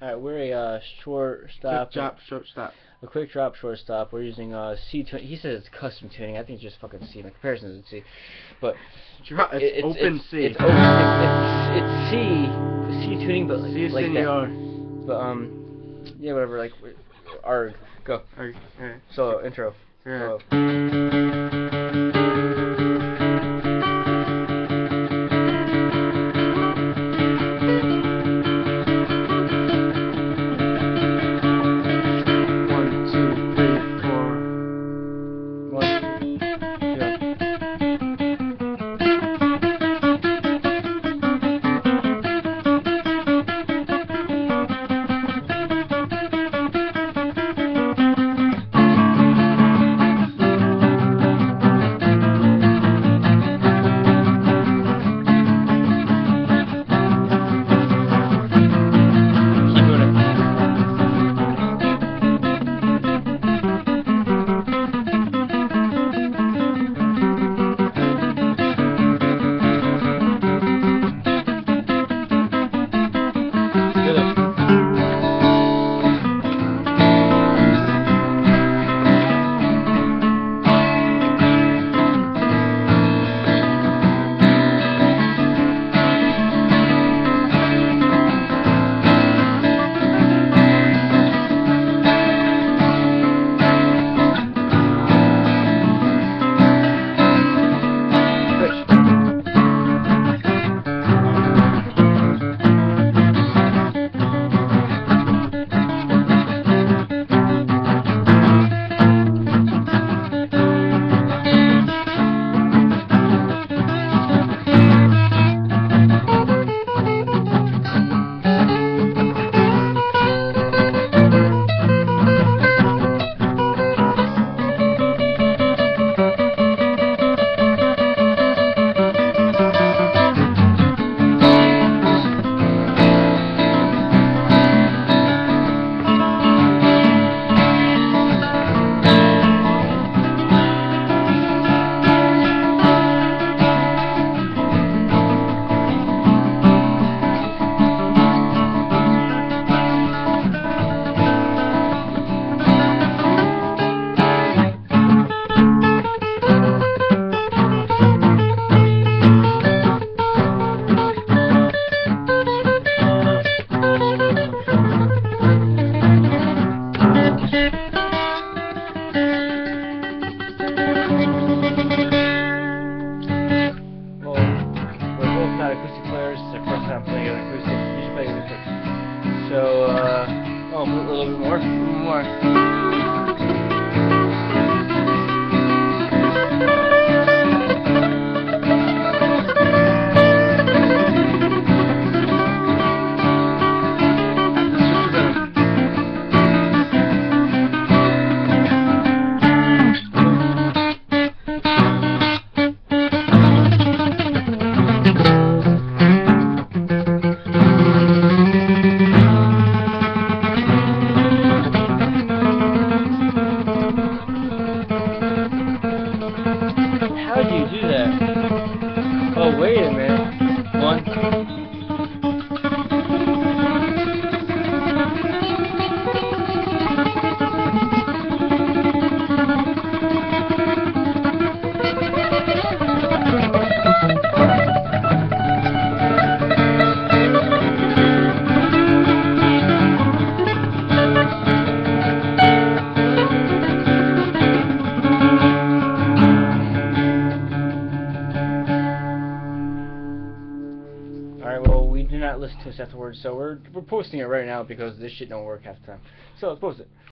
Alright, we're a uh, short stop. Quick drop, short stop. A quick drop, short stop. We're using uh, C tuning. He says it's custom tuning. I think it's just fucking C. My Caparison is C. But Drop, it's, it- open it's, C. It's open. It's, it's, it's C. C tuning, but like, C, like that. But um, yeah, whatever. Like, arg. Go. Alright, alright. So intro. Yeah. So, time playing an acoustic. You should play acoustic. So, uh, oh, a little bit more. More. How do you do that? Oh, wait a minute. One. Do not listen to us afterwards, so we're, we're posting it right now because this shit don't work half the time. So, let's post it.